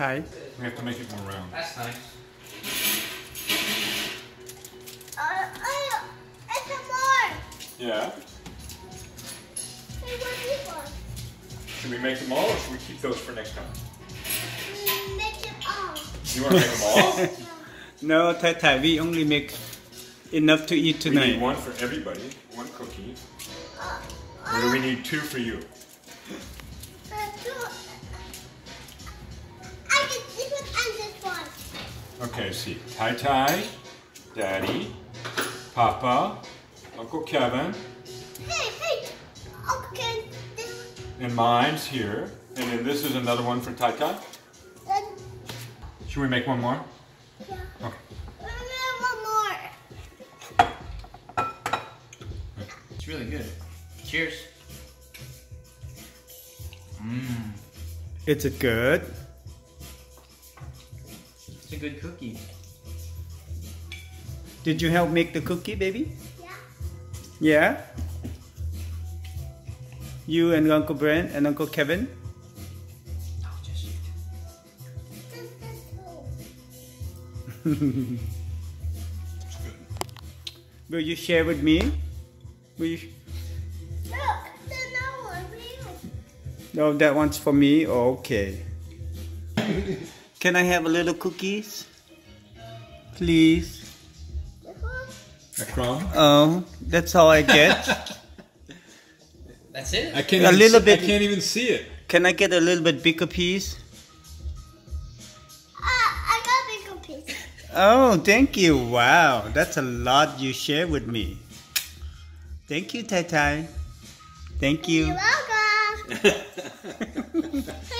Tai. We have to make it more round. That's nice. Uh, I, it's a more. Yeah. Hey, what this one? Should we make them all or should we keep those for next time? Make it all. You want to make them all? No, Tai Tai, we only make enough to eat we need tonight. one for everybody, one cookie. Uh, Or do we need two for you? Okay, see. Tai Tai, Daddy, Papa, Uncle Kevin, Hey, hey. Okay, this and mine's here. And then this is another one for Tai Tai. then Should we make one more? yeah. Okay. One more. It's really good. Cheers. Mmm. It's a good. It's a good cookie. Did you help make the cookie, baby? Yeah. Yeah? You and Uncle Brent and Uncle Kevin? No, just This, this two. Will you share with me? Will you? Look, there's no one for you. No, that one's for me. Okay. Can I have a little cookies? Please. A crumb? Oh, that's all I get. That's it. I can't A even little see, bit. I can't even see it. Can I get a little bit bigger piece? Ah, I got a bigger piece. Oh, thank you. Wow, that's a lot you share with me. Thank you, Tai Tai. Thank you. You're welcome.